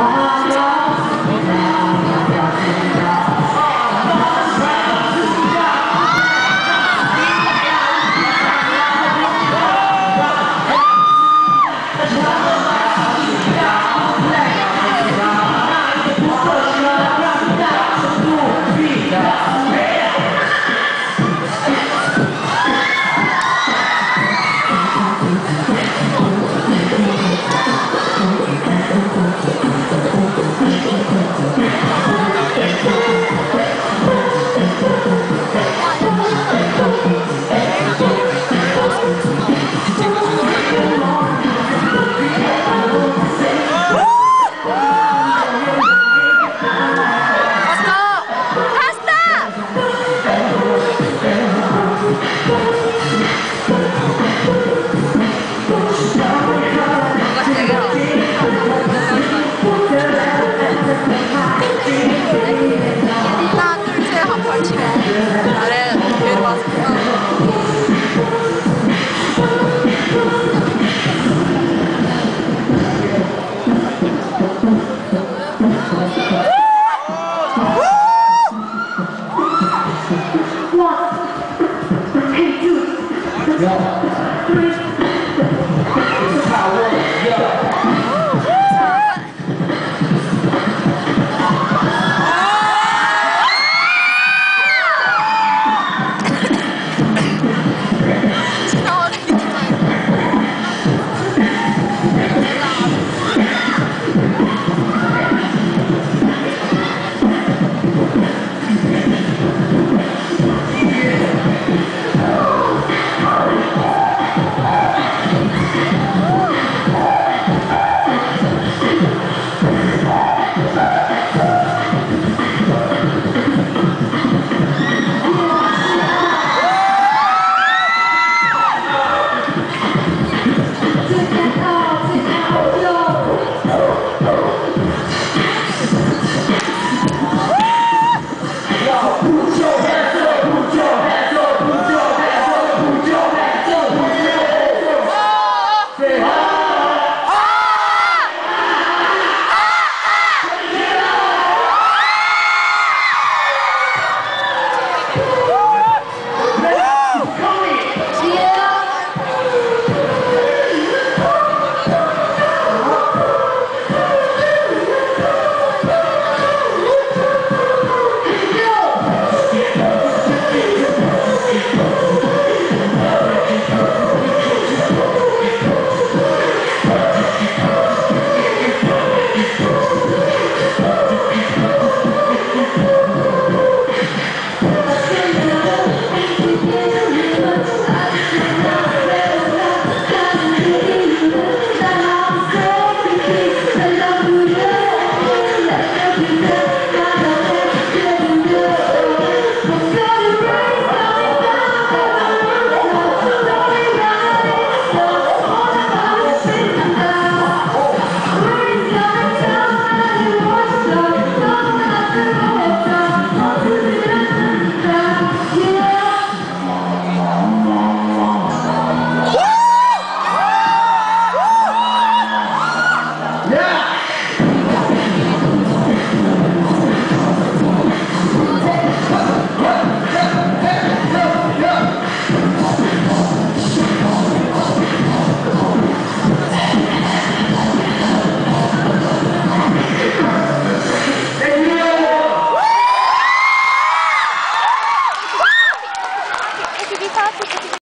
high.